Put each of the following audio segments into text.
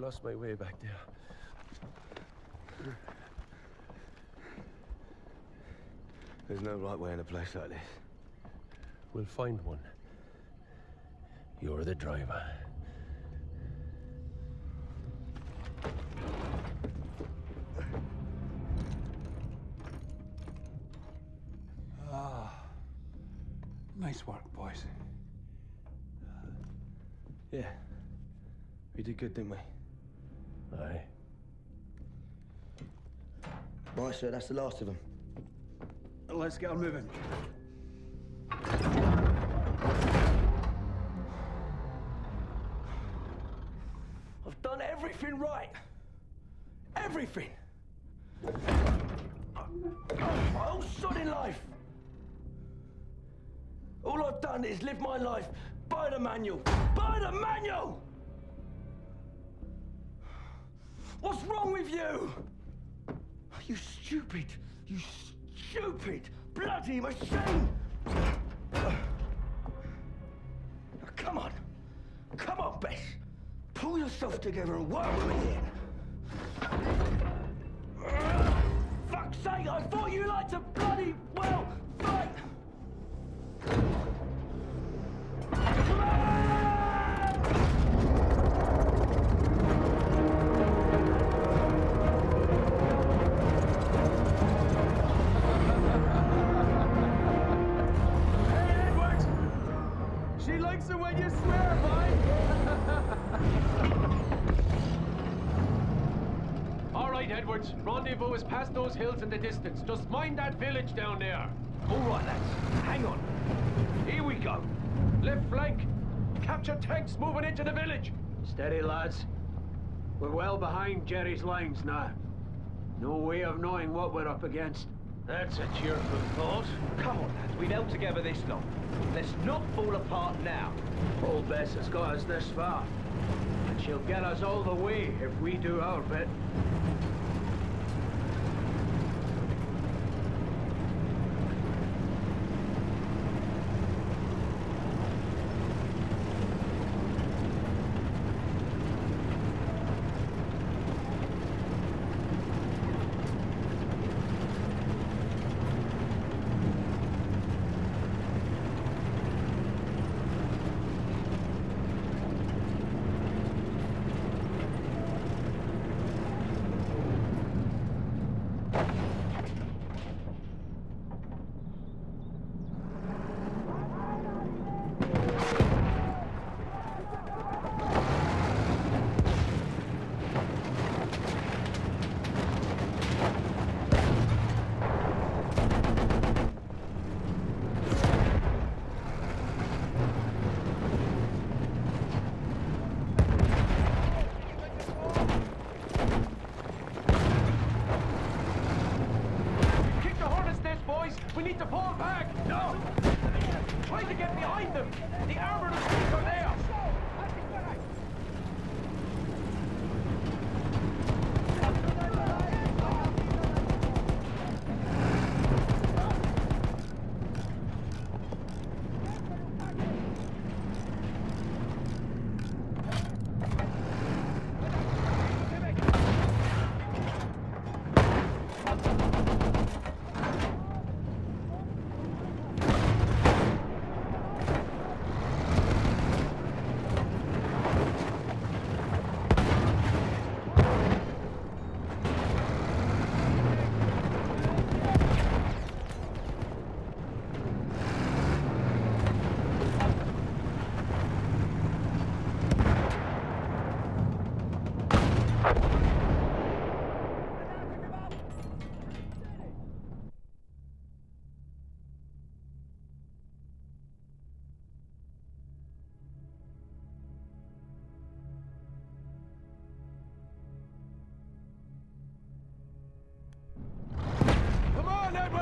lost my way back there. There's no right way in a place like this. We'll find one. You're the driver. Ah. Nice work, boys. Yeah. We did good, didn't we? Aye. Right, sir, that's the last of them. Let's get on moving. I've done everything right. Everything. My whole sod in life. All I've done is live my life by the manual. By the manual! What's wrong with you? You stupid, you stupid, bloody machine! Come on. Come on, Bess. Pull yourself together and work with me here. All right, Edwards. Rendezvous is past those hills in the distance. Just mind that village down there. All right, lads. Hang on. Here we go. Left flank. Capture tanks moving into the village. Steady, lads. We're well behind Jerry's lines now. No way of knowing what we're up against. That's a cheerful thought. Come on, lads. We've held together this long. Let's not fall apart now. Old Bess has got us this far. And she'll get us all the way if we do our bit.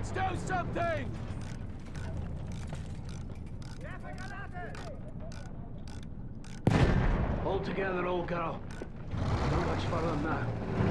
Edwards, do something! Hold together, old girl. Not much further now.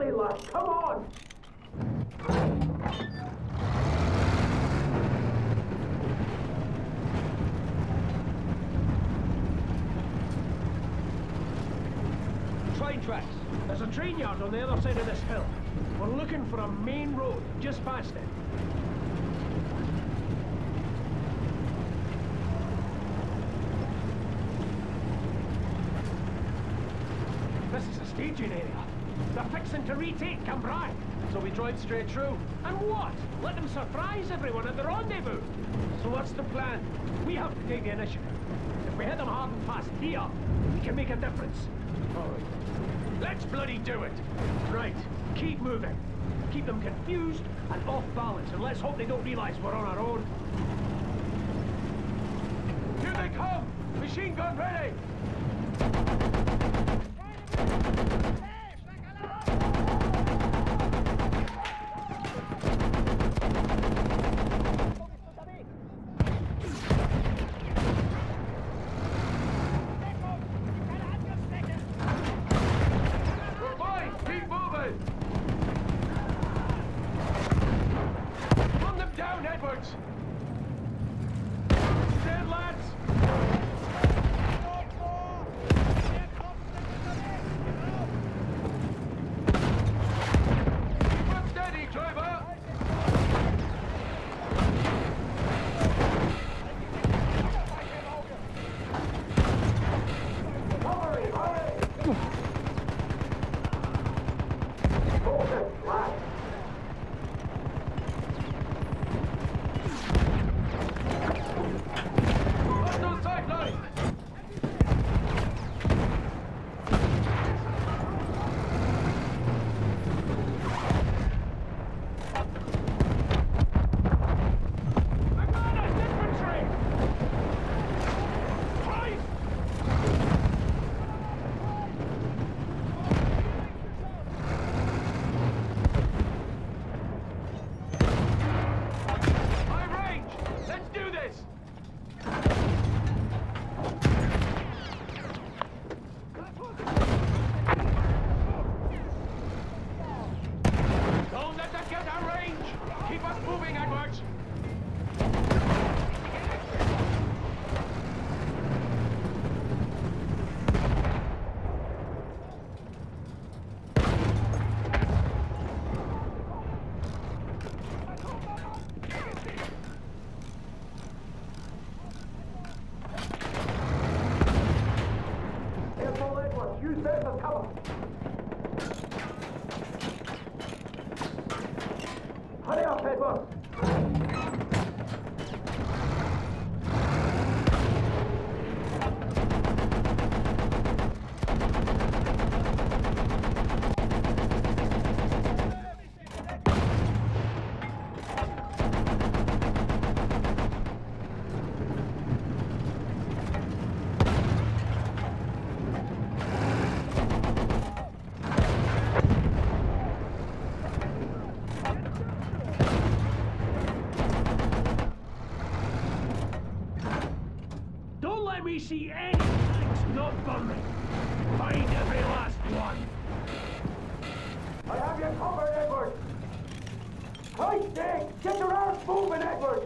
Come on. Train tracks. There's a train yard on the other side of this hill. We're looking for a main road just past it. This is a staging area. They're fixing to retake Cambrai. So we drive straight through. And what? Let them surprise everyone at the rendezvous. So what's the plan? We have to take the initiative. If we hit them hard and fast here, we can make a difference. All right. Let's bloody do it! Right. Keep moving. Keep them confused and off balance, and let's hope they don't realize we're on our own. Here they come! Machine gun ready! we see any tanks not burning, find every last one. I have your cover, Edward. Right, Dick! Get your ass moving, Edward!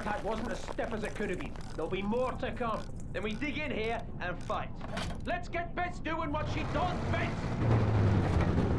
Counterattack wasn't as stiff as it could have been. There'll be more to come. Then we dig in here and fight. Let's get Bess doing what she does best!